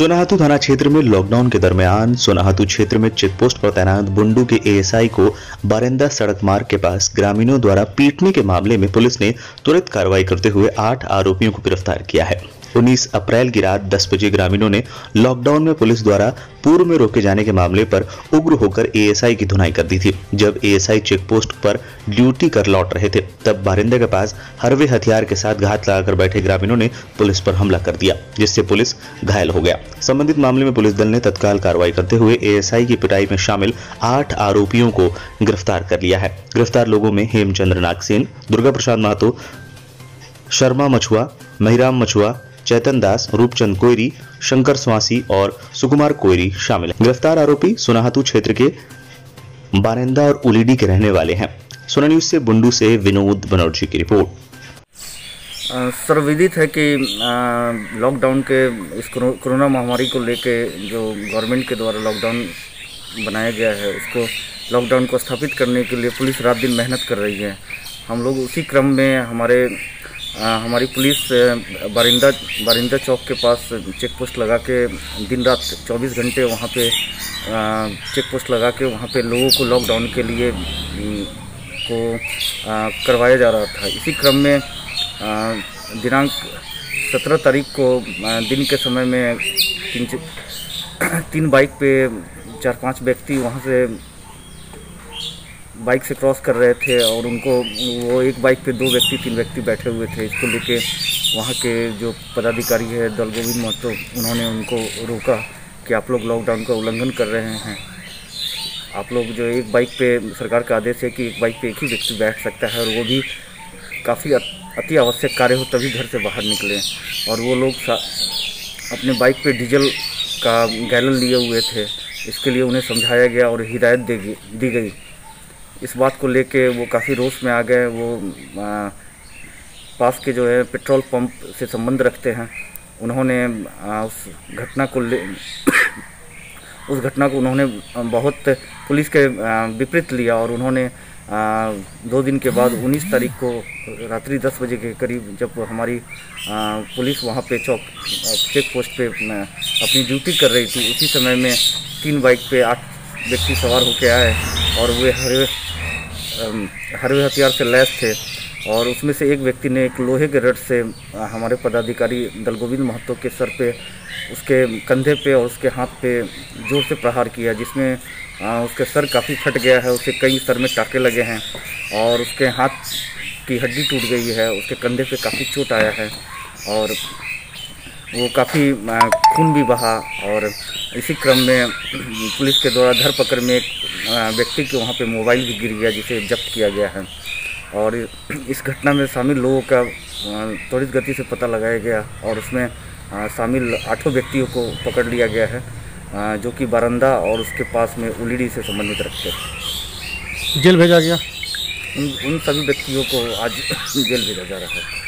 सोनाहातू थाना क्षेत्र में लॉकडाउन के दरमियान सोनाहातू क्षेत्र में चेकपोस्ट पर तैनात बुंडू के एएसआई को बारिंदा सड़क मार्ग के पास ग्रामीणों द्वारा पीटने के मामले में पुलिस ने त्वरित कार्रवाई करते हुए आठ आरोपियों को गिरफ़्तार किया है। 19 अप्रैल की रात 10 बजे ग्रामीणों ने लॉकडाउन में पुलिस द्वारा पूर्व में रोके जाने के मामले पर उग्र होकर एएसआई की धुनाई कर दी थी। जब एएसआई चेक पोस्ट पर ड्यूटी कर लौट रहे थे, तब बारिंदे के पास हरवे हथियार के साथ घात लगाकर बैठे ग्रामीणों ने पुलिस पर हमला कर दिया, जिससे पुलिस घायल हो गया। संबंधित मामले में पुलिस दल ने तत्काल कार्रवाई करते हुए एएसआई की पिटाई में शामिल आठ आरोपियों को गिरफ़्तार कर लिया है। गिरफ़्तार लोगों में हेमचंद्र नागसेन, दुर्गा प्रसाद महतो शर्मा मछुआ, महिराम मछुआ चैतन दास, रूपचंद कोयरी, शंकर स्वासी और सुकुमार कोयरी शामिल हैं। गिरफ़्तार आरोपी सुनाहतू क्षेत्र के बारेंदा और उलीडी के रहने वाले हैं। सोना न्यूज़ से बुंडू से विनोद बनर्जी की रिपोर्ट। सर्वविदित है कि लॉकडाउन के इस कोरोना महामारी को लेके जो गवर्नमेंट के द्वारा लॉकडाउन बनाया गया है, उसको लॉकडाउन को स्थापित करने के लिए पुलिस रात दिन मेहनत कर रही है। हम लोग उसी क्रम में हमारे हमारी पुलिस बारिंदा बारिंदा चौक के पास चेक पोस्ट लगा के दिन रात 24 घंटे वहाँ पे चेक पोस्ट लगा के वहाँ पे लोगों को लॉकडाउन के लिए को करवाया जा रहा था। इसी क्रम में दिनांक सत्रह तारीख को दिन के समय में तीन तीन बाइक पे चार पाँच व्यक्ति वहाँ से बाइक से क्रॉस कर रहे थे और उनको, वो एक बाइक पे दो व्यक्ति, तीन व्यक्ति बैठे हुए थे। इसको लेके वहाँ के जो पदाधिकारी है, दल गोविंद महतो, उन्होंने उनको रोका कि आप लोग लॉकडाउन का उल्लंघन कर रहे हैं। आप लोग जो एक बाइक पे, सरकार का आदेश है कि एक बाइक पे एक ही व्यक्ति बैठ सकता है और वो भी काफ़ी अति आवश्यक कार्य हो तभी घर से बाहर निकले। और वो लोग अपने बाइक पे डीजल का गैलन लिए हुए थे। इसके लिए उन्हें समझाया गया और हिदायत दी गई। इस बात को लेके वो काफ़ी रोष में आ गए वो आ, पास के जो है पेट्रोल पंप से संबंध रखते हैं। उन्होंने आ, उस घटना को ले उस घटना को उन्होंने बहुत पुलिस के विपरीत लिया और उन्होंने आ, दो दिन के बाद 19 तारीख को रात्रि 10 बजे के करीब जब हमारी आ, पुलिस वहाँ पे चौक चेक पोस्ट पे अपनी ड्यूटी कर रही थी उसी समय में तीन बाइक पे आठ व्यक्ति सवार होके आए और वे हरे हरवे हथियार से लैस थे और उसमें से एक व्यक्ति ने एक लोहे के रड से हमारे पदाधिकारी दलगोविंद महतो के सर पे, उसके कंधे पे और उसके हाथ पे ज़ोर से प्रहार किया, जिसमें उसके सर काफ़ी फट गया है उसके कई सर में टाके लगे हैं और उसके हाथ की हड्डी टूट गई है, उसके कंधे पे काफ़ी चोट आया है और वो काफ़ी खून भी बहा और इसी क्रम में पुलिस के द्वारा धरपकड़ में एक व्यक्ति के वहाँ पे मोबाइल भी गिर गया जिसे जब्त किया गया है। और इस घटना में शामिल लोगों का त्वरित गति से पता लगाया गया और उसमें शामिल आठों व्यक्तियों को पकड़ लिया गया है जो कि बारंदा और उसके पास में उलीडी से संबंधित रखते हैं। जेल भेजा गया? उन उन सभी व्यक्तियों को आज जेल भेजा जा रहा है।